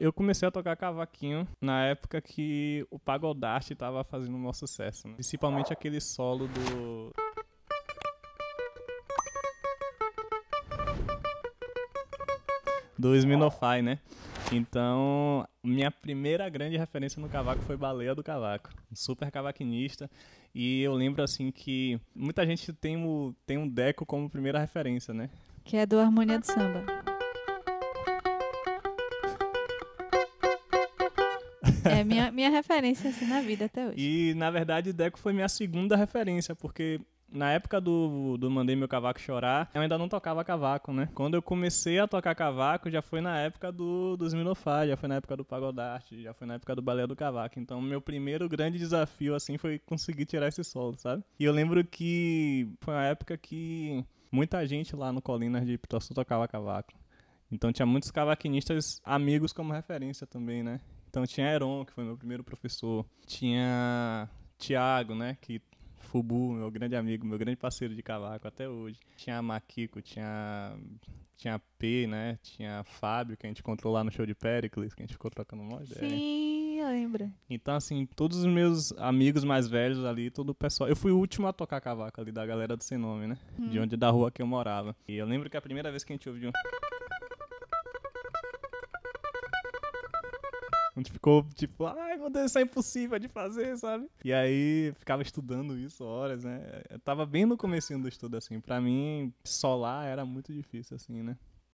Eu comecei a tocar cavaquinho na época que o Pagodarte tava fazendo um maior sucesso, né? Principalmente aquele solo do... Do Sminofy, né? Então, minha primeira grande referência no cavaco foi Baleia do Cavaco, um super cavaquinista. E eu lembro assim que muita gente tem o, tem um Deco como primeira referência, né? Que é do Harmonia do Samba. É minha, minha referência assim na vida até hoje. E na verdade Deco foi minha segunda referência, porque na época do, do Mandei Meu Cavaco Chorar, eu ainda não tocava cavaco, né? Quando eu comecei a tocar cavaco, já foi na época do, dos Minofá, já foi na época do Pagodarte, já foi na época do Balé do Cavaco. Então, meu primeiro grande desafio, assim, foi conseguir tirar esse solo, sabe? E eu lembro que foi uma época que muita gente lá no Colinas de Pituaçu tocava cavaco. Então, tinha muitos cavaquinistas amigos como referência também, né? Então, tinha Heron, que foi meu primeiro professor. Tinha Tiago, né? Que Fubu, meu grande amigo, meu grande parceiro de cavaco até hoje. Tinha Maquico, tinha tinha P, né? Tinha Fábio, que a gente encontrou lá no show de Pericles, que a gente ficou trocando uma ideia. Sim, eu lembro. Então, assim, todos os meus amigos mais velhos ali, todo o pessoal. Eu fui o último a tocar cavaco ali da galera do Sem Nome, né? Hum. De onde da rua que eu morava. E eu lembro que a primeira vez que a gente ouviu. A gente ficou tipo, ai meu Deus, isso é impossível de fazer, sabe? E aí ficava estudando isso horas, né? Eu tava bem no comecinho do estudo, assim. Pra mim, solar era muito difícil, assim, né?